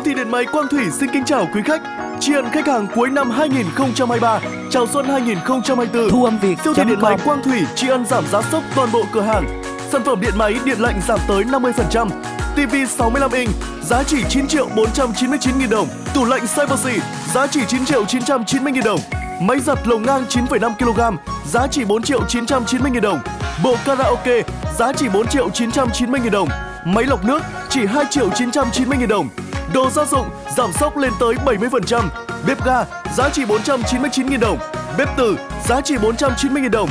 Siêu thị điện máy Quang Thủy xin kính chào quý khách. Tri ân khách hàng cuối năm 2023, chào xuân 2024. Thu âm Việt Siêu thị điện máy Quang Thủy tri ân giảm giá sốc toàn bộ cửa hàng. Sản phẩm điện máy, điện lạnh giảm tới 50%. TV 65 inch giá chỉ 9 triệu 499 nghìn đồng. Tủ lạnh Cyberse giá chỉ 9 triệu 990 nghìn đồng. Máy giặt lồng ngang 9,5 kg giá chỉ 4 triệu 990 nghìn đồng. Bộ karaoke giá chỉ 4 triệu 990 nghìn đồng. Máy lọc nước chỉ 2 triệu 990 nghìn đồng. Đồ gia dụng giảm sốc lên tới 70%. Bếp ga giá chỉ 499 nghìn đồng. Bếp từ giá chỉ 490 nghìn đồng.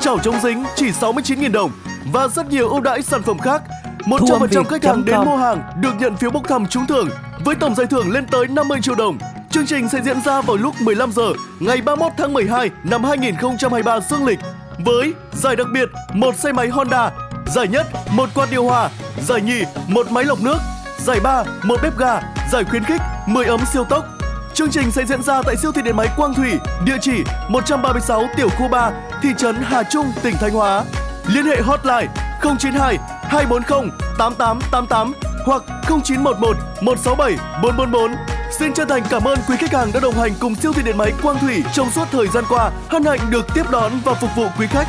Chảo chống dính chỉ 69 nghìn đồng. Và rất nhiều ưu đãi sản phẩm khác. 100% khách hàng đến mua hàng được nhận phiếu bốc thăm trúng thưởng với tổng giải thưởng lên tới 50 triệu đồng. Chương trình sẽ diễn ra vào lúc 15 giờ ngày 31 tháng 12 năm 2023 dương lịch với giải đặc biệt một xe máy Honda, giải nhất một quạt điều hòa, giải nhì một máy lọc nước, giải ba một bếp ga, giải khuyến khích 10 ấm siêu tốc. Chương trình sẽ diễn ra tại siêu thị điện máy Quang Thủy, địa chỉ 136 Tiểu khu 3, thị trấn Hà Trung, tỉnh Thanh Hóa. Liên hệ hotline 092 240 8888 hoặc 0911 167 444. Xin chân thành cảm ơn quý khách hàng đã đồng hành cùng siêu thị điện máy Quang Thủy trong suốt thời gian qua. Hân hạnh được tiếp đón và phục vụ quý khách.